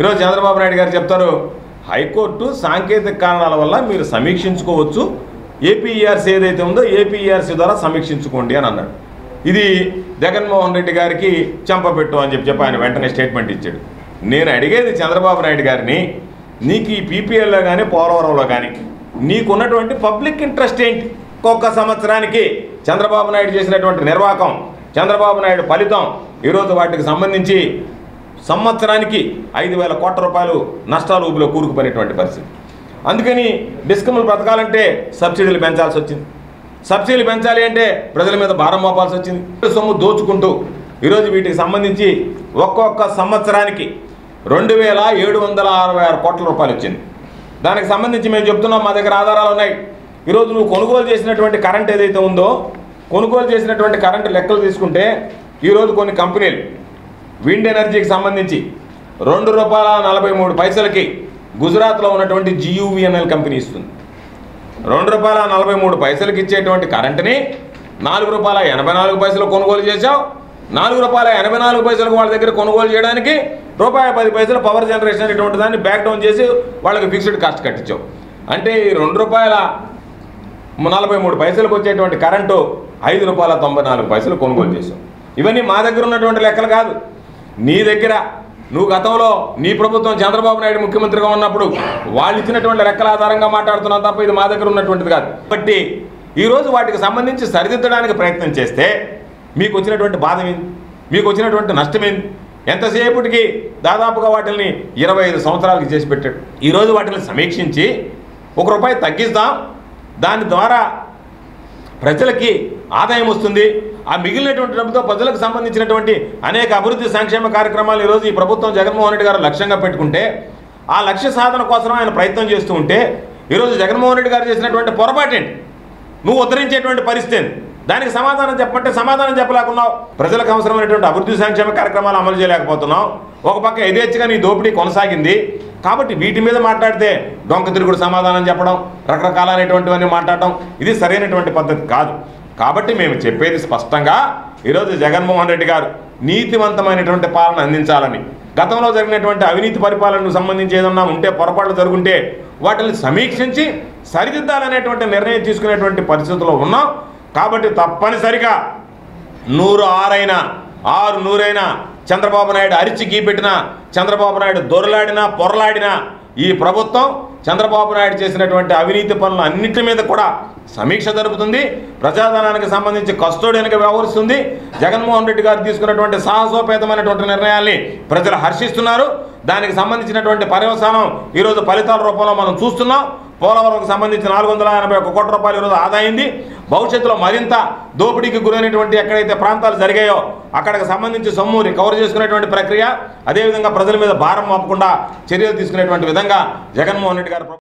ఈరోజు చంద్రబాబు నాయుడు గారు చెప్తారు హైకోర్టు సాంకేతిక కారణాల వల్ల మీరు సమీక్షించుకోవచ్చు. ఏపీఈఆర్సీ ఏదైతే ఉందో ఏపీఈఆర్సీ ద్వారా సమీక్షించుకోండి అని అన్నాడు. ఇది జగన్మోహన్ రెడ్డి గారికి చెంపపెట్టు అని చెప్పి చెప్పి ఆయన వెంటనే స్టేట్మెంట్ ఇచ్చాడు. నేను అడిగేది చంద్రబాబు నాయుడు గారిని నీకు ఈ పీపీఎల్లో కానీ పోలవరంలో కానీ నీకున్నటువంటి పబ్లిక్ ఇంట్రెస్ట్ ఏంటి? ఒక్కొక్క సంవత్సరానికి చంద్రబాబు నాయుడు చేసినటువంటి నిర్వాహకం చంద్రబాబు నాయుడు ఫలితం ఈరోజు వాటికి సంబంధించి సంవత్సరానికి ఐదు వేల కోట్ల రూపాయలు నష్టాలు ఊపిలో కూరుకుపోయినటువంటి పరిస్థితి. అందుకని డిస్కమ్లు బ్రతకాలంటే సబ్సిడీలు పెంచాల్సి వచ్చింది. సబ్సిడీలు పెంచాలి అంటే ప్రజల మీద భారం మోపాల్సి వచ్చింది. సొమ్ము దోచుకుంటూ ఈరోజు వీటికి సంబంధించి ఒక్కొక్క సంవత్సరానికి రెండు వేల ఏడు వందల అరవై ఆరు కోట్ల రూపాయలు వచ్చింది. దానికి సంబంధించి మేము చెప్తున్నాం మా దగ్గర ఆధారాలు ఉన్నాయి. ఈరోజు నువ్వు కొనుగోలు చేసినటువంటి కరెంట్ ఏదైతే ఉందో కొనుగోలు చేసినటువంటి కరెంటు లెక్కలు తీసుకుంటే ఈరోజు కొన్ని కంపెనీలు విండ్ ఎనర్జీకి సంబంధించి రెండు రూపాయల నలభై మూడు పైసలకి గుజరాత్లో ఉన్నటువంటి జియూవిఎన్ఎల్ కంపెనీ ఇస్తుంది. రెండు రూపాయల నలభై మూడు పైసలకి ఇచ్చేటువంటి కరెంటుని నాలుగు రూపాయల ఎనభై నాలుగు పైసలు కొనుగోలు చేశావు. నాలుగు రూపాయల ఎనభై నాలుగు పైసలకు వాళ్ళ దగ్గర కొనుగోలు చేయడానికి రూపాయి పది పైసలు పవర్ జనరేషన్ అనేటువంటి దాన్ని బ్యాక్ డౌన్ చేసి వాళ్ళకి ఫిక్స్డ్ కాస్ట్ కట్టించావు. అంటే ఈ రెండు రూపాయల నలభై మూడు పైసలకు వచ్చేటువంటి కరెంటు ఐదు రూపాయల తొంభై నాలుగు పైసలు కొనుగోలు చేశాం ఇవన్నీ మా దగ్గర ఉన్నటువంటి లెక్కలు కాదు. నీ దగ్గర నువ్వు గతంలో నీ ప్రభుత్వం చంద్రబాబు నాయుడు ముఖ్యమంత్రిగా ఉన్నప్పుడు వాళ్ళు ఇచ్చినటువంటి లెక్కల ఆధారంగా మాట్లాడుతున్నావు తప్ప ఇది మా దగ్గర ఉన్నటువంటిది కాదు. కాబట్టి ఈరోజు వాటికి సంబంధించి సరిదిద్దడానికి ప్రయత్నం చేస్తే మీకు వచ్చినటువంటి బాధ ఏంది? మీకు వచ్చినటువంటి నష్టం ఏంది? ఎంతసేపటికి దాదాపుగా వాటిని ఇరవై ఐదు సంవత్సరాలకి చేసి పెట్టాడు. ఈరోజు వాటిని సమీక్షించి ఒక రూపాయి తగ్గిస్తాం దాని ద్వారా ప్రజలకి ఆదాయం వస్తుంది. ఆ మిగిలినటువంటి డబ్బుతో ప్రజలకు సంబంధించినటువంటి అనేక అభివృద్ధి సంక్షేమ కార్యక్రమాలు ఈరోజు ఈ ప్రభుత్వం జగన్మోహన్ రెడ్డి గారు లక్ష్యంగా పెట్టుకుంటే ఆ లక్ష్య సాధన కోసం ఆయన ప్రయత్నం చేస్తూ ఉంటే ఈరోజు జగన్మోహన్ రెడ్డి గారు చేసినటువంటి పొరపాటేంటి నువ్వు ఉద్ధరించేటువంటి పరిస్థితి దానికి సమాధానం చెప్పంటే సమాధానం చెప్పలేకున్నావు. ప్రజలకు అవసరమైనటువంటి అభివృద్ధి సంక్షేమ కార్యక్రమాలు అమలు చేయలేకపోతున్నావు. ఒక పక్క యథేచ్ఛగా నీ దోపిడీ కొనసాగింది. కాబట్టి వీటి మీద మాట్లాడితే డొంక తిరుగుడు సమాధానం చెప్పడం రకరకాలైనటువంటివన్నీ మాట్లాడడం ఇది సరైనటువంటి పద్ధతి కాదు. కాబట్టి మేము చెప్పేది స్పష్టంగా ఈరోజు జగన్మోహన్ రెడ్డి గారు నీతివంతమైనటువంటి పాలన అందించాలని గతంలో జరిగినటువంటి అవినీతి పరిపాలనకు సంబంధించి ఏదన్నా ఉంటే పొరపాట్లు జరుగుంటే వాటిని సమీక్షించి సరిదిద్దాలనేటువంటి నిర్ణయం తీసుకునేటువంటి పరిస్థితుల్లో ఉన్నాం. కాబట్టి తప్పనిసరిగా నూరు ఆరైనా ఆరు నూరైనా చంద్రబాబు నాయుడు అరిచి గీపెట్టిన చంద్రబాబు నాయుడు దొరలాడినా పొరలాడినా ఈ ప్రభుత్వం చంద్రబాబు నాయుడు చేసినటువంటి అవినీతి పనులు అన్నింటి మీద కూడా సమీక్ష జరుపుతుంది. ప్రజాధనానికి సంబంధించి కస్టోడియన్గా వ్యవహరిస్తుంది. జగన్మోహన్ రెడ్డి గారు తీసుకున్నటువంటి సాహసోపేతమైనటువంటి నిర్ణయాల్ని ప్రజలు హర్షిస్తున్నారు. దానికి సంబంధించినటువంటి పర్యవసానం ఈరోజు ఫలితాల రూపంలో మనం చూస్తున్నాం. పోలవరంకు సంబంధించి నాలుగు వందల ఎనభై ఒక కోట్ల రూపాయలు ఈరోజు ఆదాయింది. భవిష్యత్తులో మరింత దోపిడీకి గురైనటువంటి ఎక్కడైతే ప్రాంతాలు జరిగాయో అక్కడికి సంబంధించి సొమ్ము రికవర్ చేసుకునేటువంటి ప్రక్రియ అదేవిధంగా ప్రజల మీద భారం మోపకుండా చర్యలు తీసుకునేటువంటి విధంగా జగన్మోహన్ రెడ్డి గారు